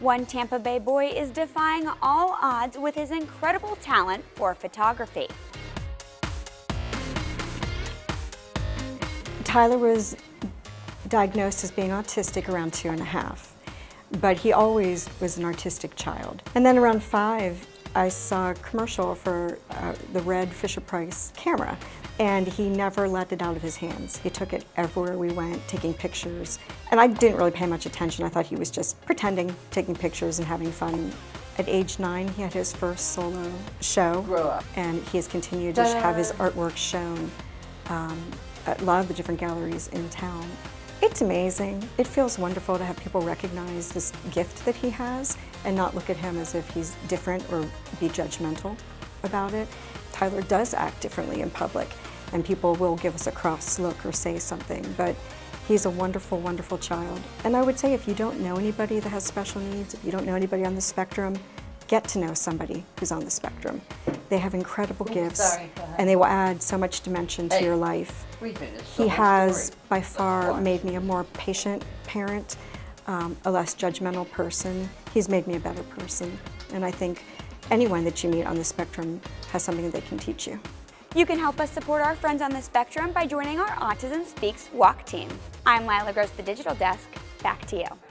One Tampa Bay boy is defying all odds with his incredible talent for photography. Tyler was diagnosed as being autistic around two and a half, but he always was an artistic child. And then around five, I saw a commercial for uh, the red Fisher-Price camera, and he never let it out of his hands. He took it everywhere we went, taking pictures. And I didn't really pay much attention. I thought he was just pretending, taking pictures and having fun. At age nine, he had his first solo show. And he has continued to have his artwork shown um, at a lot of the different galleries in town. It's amazing. It feels wonderful to have people recognize this gift that he has and not look at him as if he's different or be judgmental about it. Tyler does act differently in public and people will give us a cross look or say something, but he's a wonderful, wonderful child. And I would say if you don't know anybody that has special needs, if you don't know anybody on the spectrum, get to know somebody who's on the spectrum. They have incredible gifts sorry, and they will add so much dimension to Hey. your life. We finished. so He has by far made me a more patient parent, um, a less judgmental person. He's made me a better person. And I think anyone that you meet on the spectrum has something that they can teach you. You can help us support our friends on the spectrum by joining our Autism Speaks Walk team. I'm Lila Gross, the Digital Desk. Back to you.